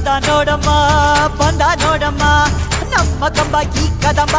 ಬಂದ ನೋಡಮ್ಮ ಬಂದ ನೋಡಮ್ಮ ನಮ್ಮ ಕಂಬ ಈ ಕದಂಬ